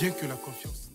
bien que la confiance.